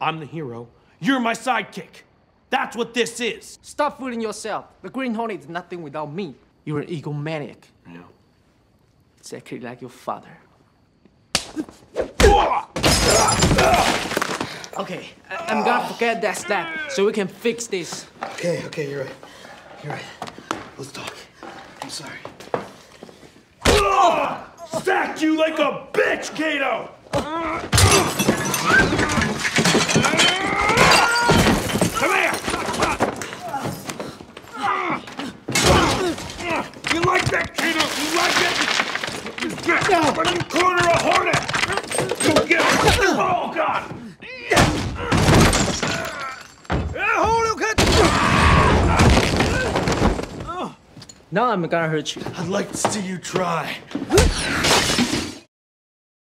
I'm the hero. You're my sidekick. That's what this is. Stop fooling yourself. The Green Hornet is nothing without me. You're an egomaniac. Yeah. Exactly like your father. Okay, I- I'm gonna forget that slap so we can fix this. Okay, okay, you're right. You're right. Let's talk. I'm sorry. Stacked you like a bitch, Kato! You that, Kato? You like it? Yeah, but you corner a hornet! You get Oh, God! Now I'm gonna hurt you. I'd like to see you try.